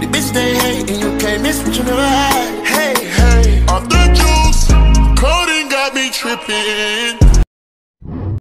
The bitch they hate, and you can't miss what you never had. Hey, hey, off the juice, codeine got me tripping.